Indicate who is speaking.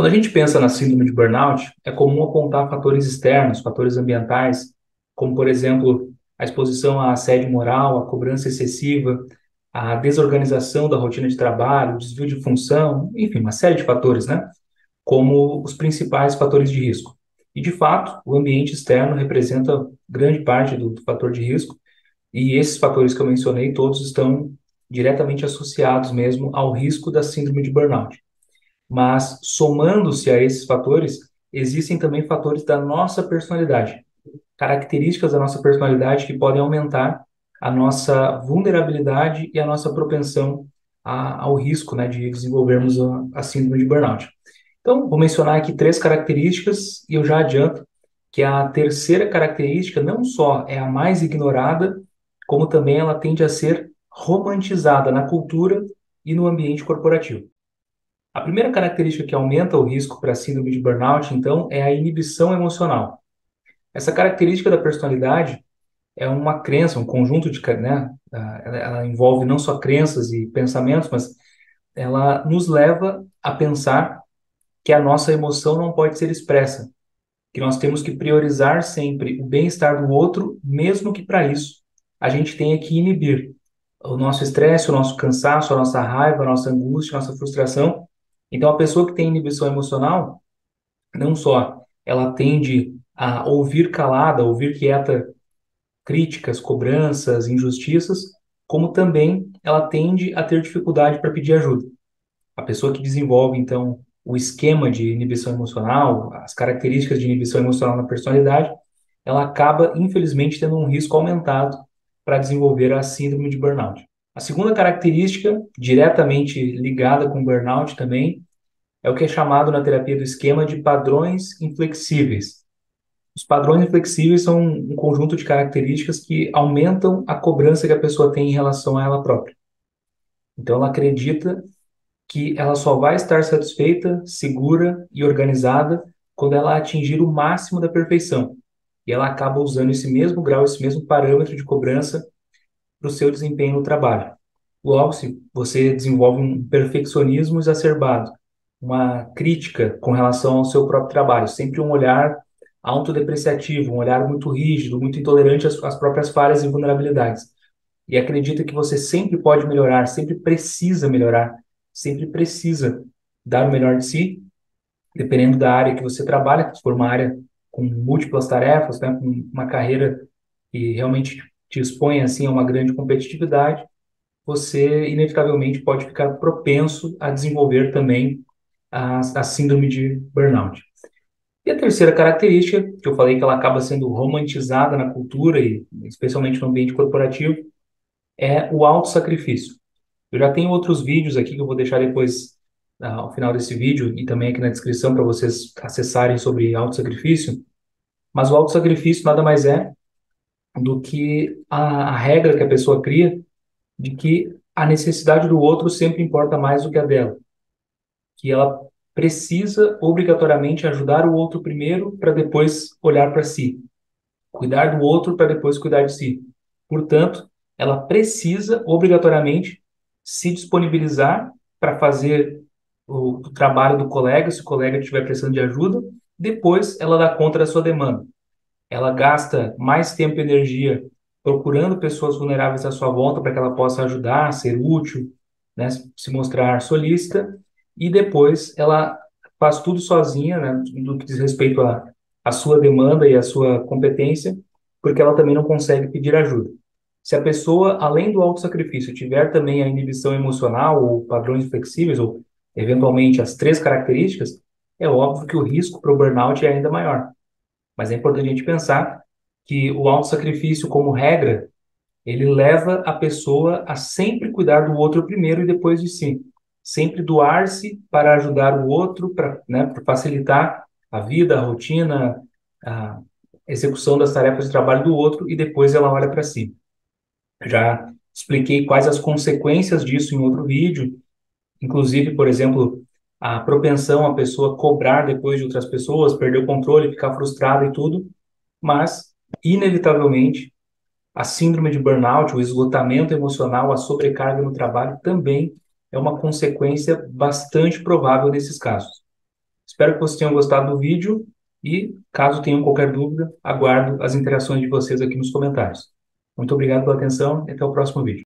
Speaker 1: Quando a gente pensa na síndrome de burnout, é comum apontar fatores externos, fatores ambientais, como, por exemplo, a exposição a assédio moral, a cobrança excessiva, a desorganização da rotina de trabalho, desvio de função, enfim, uma série de fatores, né? Como os principais fatores de risco. E, de fato, o ambiente externo representa grande parte do, do fator de risco, e esses fatores que eu mencionei, todos estão diretamente associados mesmo ao risco da síndrome de burnout. Mas, somando-se a esses fatores, existem também fatores da nossa personalidade, características da nossa personalidade que podem aumentar a nossa vulnerabilidade e a nossa propensão a, ao risco né, de desenvolvermos a, a síndrome de burnout. Então, vou mencionar aqui três características e eu já adianto que a terceira característica não só é a mais ignorada, como também ela tende a ser romantizada na cultura e no ambiente corporativo. A primeira característica que aumenta o risco para síndrome de burnout, então, é a inibição emocional. Essa característica da personalidade é uma crença, um conjunto de, né, ela, ela envolve não só crenças e pensamentos, mas ela nos leva a pensar que a nossa emoção não pode ser expressa, que nós temos que priorizar sempre o bem-estar do outro, mesmo que para isso a gente tenha que inibir o nosso estresse, o nosso cansaço, a nossa raiva, a nossa angústia, a nossa frustração. Então, a pessoa que tem inibição emocional, não só ela tende a ouvir calada, ouvir quieta críticas, cobranças, injustiças, como também ela tende a ter dificuldade para pedir ajuda. A pessoa que desenvolve, então, o esquema de inibição emocional, as características de inibição emocional na personalidade, ela acaba, infelizmente, tendo um risco aumentado para desenvolver a síndrome de burnout. A segunda característica, diretamente ligada com burnout também, é o que é chamado na terapia do esquema de padrões inflexíveis. Os padrões inflexíveis são um conjunto de características que aumentam a cobrança que a pessoa tem em relação a ela própria. Então, ela acredita que ela só vai estar satisfeita, segura e organizada quando ela atingir o máximo da perfeição. E ela acaba usando esse mesmo grau, esse mesmo parâmetro de cobrança para o seu desempenho no trabalho. Logo, se você desenvolve um perfeccionismo exacerbado, uma crítica com relação ao seu próprio trabalho, sempre um olhar autodepreciativo, um olhar muito rígido, muito intolerante às, às próprias falhas e vulnerabilidades. E acredita que você sempre pode melhorar, sempre precisa melhorar, sempre precisa dar o melhor de si, dependendo da área que você trabalha, se for uma área com múltiplas tarefas, né, com uma carreira que realmente te expõe assim a uma grande competitividade, você inevitavelmente pode ficar propenso a desenvolver também a, a síndrome de burnout. E a terceira característica, que eu falei que ela acaba sendo romantizada na cultura e especialmente no ambiente corporativo, é o autossacrifício. Eu já tenho outros vídeos aqui que eu vou deixar depois ah, ao final desse vídeo e também aqui na descrição para vocês acessarem sobre autossacrifício. Mas o autossacrifício nada mais é do que a, a regra que a pessoa cria de que a necessidade do outro sempre importa mais do que a dela. Que ela precisa obrigatoriamente ajudar o outro primeiro para depois olhar para si. Cuidar do outro para depois cuidar de si. Portanto, ela precisa obrigatoriamente se disponibilizar para fazer o, o, trabalho do colega, se o colega estiver precisando de ajuda, depois ela dá conta da sua demanda. Ela gasta mais tempo e energia procurando pessoas vulneráveis à sua volta para que ela possa ajudar, ser útil, né, se mostrar solícita, e depois ela faz tudo sozinha, né, do que diz respeito à, à sua demanda e à sua competência, porque ela também não consegue pedir ajuda. Se a pessoa, além do autossacrifício, tiver também a inibição emocional ou padrões flexíveis, ou eventualmente as três características, é óbvio que o risco para o burnout é ainda maior. Mas é importante a gente pensar que o autossacrifício, como regra, ele leva a pessoa a sempre cuidar do outro primeiro e depois de si. Sempre doar-se para ajudar o outro, para né, facilitar a vida, a rotina, a execução das tarefas de trabalho do outro e depois ela olha para si. Já expliquei quais as consequências disso em outro vídeo, inclusive, por exemplo, a propensão a pessoa cobrar depois de outras pessoas, perder o controle, ficar frustrada e tudo, mas, inevitavelmente, a síndrome de burnout, o esgotamento emocional, a sobrecarga no trabalho também é uma consequência bastante provável nesses casos. Espero que vocês tenham gostado do vídeo e, caso tenham qualquer dúvida, aguardo as interações de vocês aqui nos comentários. Muito obrigado pela atenção e até o próximo vídeo.